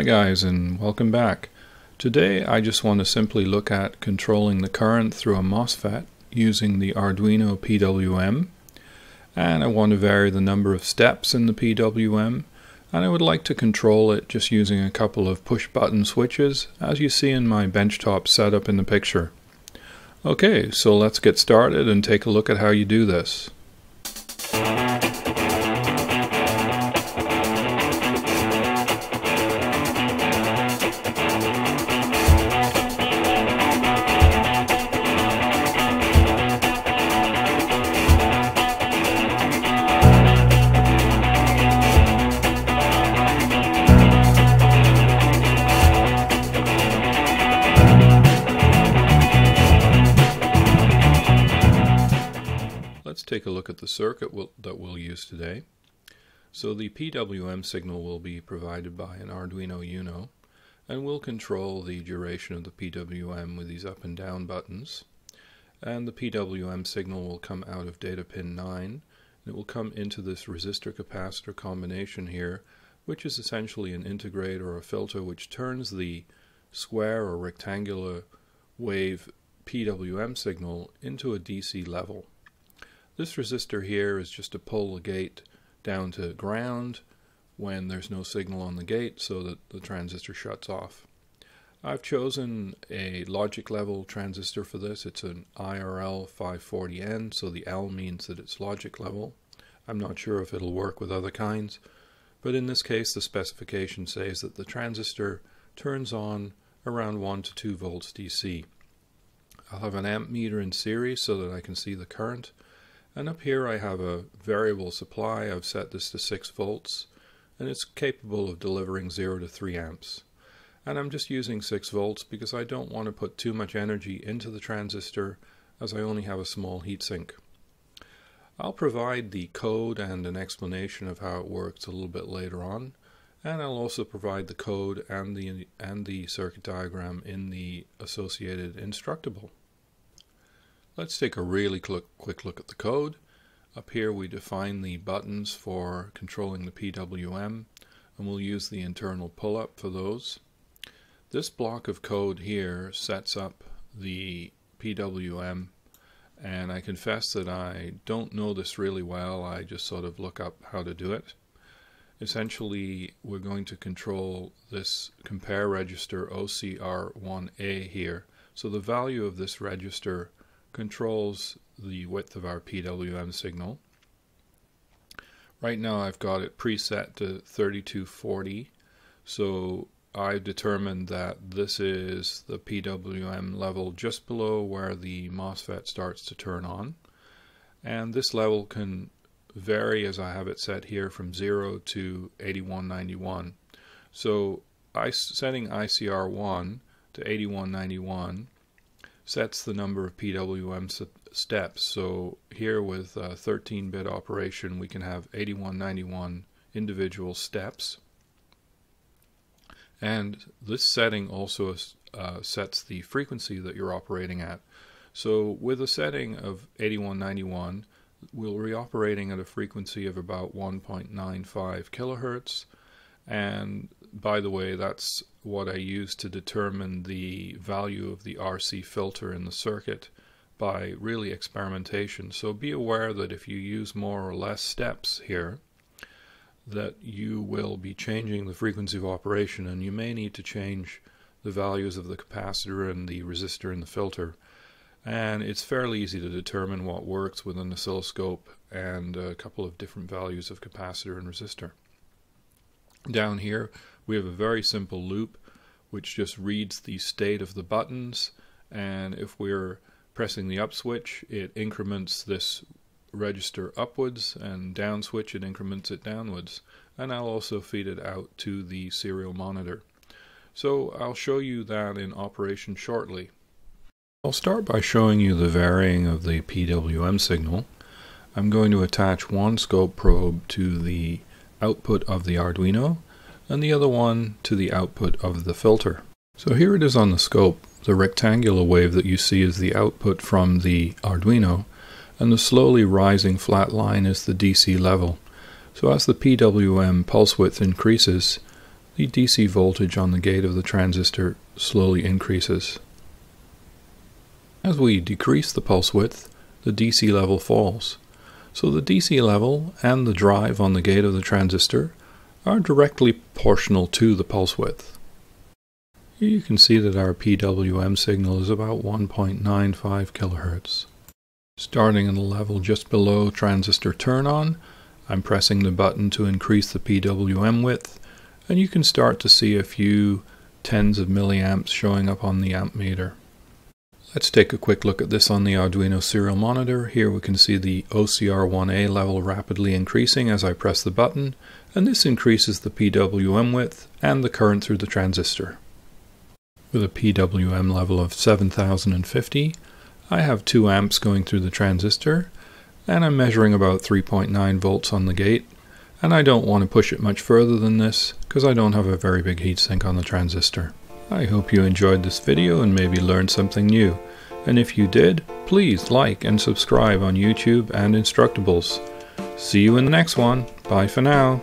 Hi guys and welcome back. Today I just want to simply look at controlling the current through a MOSFET using the Arduino PWM and I want to vary the number of steps in the PWM and I would like to control it just using a couple of push button switches as you see in my benchtop setup in the picture. Okay, so let's get started and take a look at how you do this. Take a look at the circuit we'll, that we'll use today. So the PWM signal will be provided by an Arduino Uno and we'll control the duration of the PWM with these up and down buttons. And the PWM signal will come out of data pin 9 and it will come into this resistor capacitor combination here which is essentially an integrator or a filter which turns the square or rectangular wave PWM signal into a DC level. This resistor here is just to pull the gate down to ground when there's no signal on the gate so that the transistor shuts off. I've chosen a logic level transistor for this. It's an IRL 540N, so the L means that it's logic level. I'm not sure if it'll work with other kinds, but in this case the specification says that the transistor turns on around 1 to 2 volts DC. I'll have an amp meter in series so that I can see the current and up here I have a variable supply. I've set this to 6 volts and it's capable of delivering 0 to 3 amps. And I'm just using 6 volts because I don't want to put too much energy into the transistor as I only have a small heatsink. I'll provide the code and an explanation of how it works a little bit later on and I'll also provide the code and the and the circuit diagram in the associated instructable. Let's take a really quick look at the code. Up here we define the buttons for controlling the PWM and we'll use the internal pull-up for those. This block of code here sets up the PWM and I confess that I don't know this really well. I just sort of look up how to do it. Essentially we're going to control this compare register OCR1A here. So the value of this register controls the width of our PWM signal. Right now I've got it preset to 3240 so I've determined that this is the PWM level just below where the MOSFET starts to turn on and this level can vary as I have it set here from 0 to 8191 so I setting ICR1 to 8191 sets the number of PWM steps. So here with 13-bit operation we can have 8191 individual steps. And this setting also uh, sets the frequency that you're operating at. So with a setting of 8191 we'll be operating at a frequency of about 1.95 kilohertz and by the way, that's what I use to determine the value of the RC filter in the circuit by really experimentation. So be aware that if you use more or less steps here, that you will be changing the frequency of operation and you may need to change the values of the capacitor and the resistor in the filter. And it's fairly easy to determine what works with an oscilloscope and a couple of different values of capacitor and resistor. Down here we have a very simple loop which just reads the state of the buttons and if we're pressing the up switch it increments this register upwards and down switch it increments it downwards and I'll also feed it out to the serial monitor. So I'll show you that in operation shortly. I'll start by showing you the varying of the PWM signal. I'm going to attach one scope probe to the output of the Arduino and the other one to the output of the filter. So here it is on the scope. The rectangular wave that you see is the output from the Arduino and the slowly rising flat line is the DC level. So as the PWM pulse width increases, the DC voltage on the gate of the transistor slowly increases. As we decrease the pulse width, the DC level falls. So the DC level and the drive on the gate of the transistor are directly proportional to the pulse width. Here you can see that our PWM signal is about 1.95 kHz. Starting in the level just below transistor turn on, I'm pressing the button to increase the PWM width and you can start to see a few tens of milliamps showing up on the amp meter. Let's take a quick look at this on the Arduino serial monitor. Here we can see the OCR1A level rapidly increasing as I press the button, and this increases the PWM width and the current through the transistor. With a PWM level of 7050, I have 2 amps going through the transistor, and I'm measuring about 3.9 volts on the gate, and I don't want to push it much further than this because I don't have a very big heatsink on the transistor. I hope you enjoyed this video and maybe learned something new. And if you did, please like and subscribe on YouTube and Instructables. See you in the next one. Bye for now.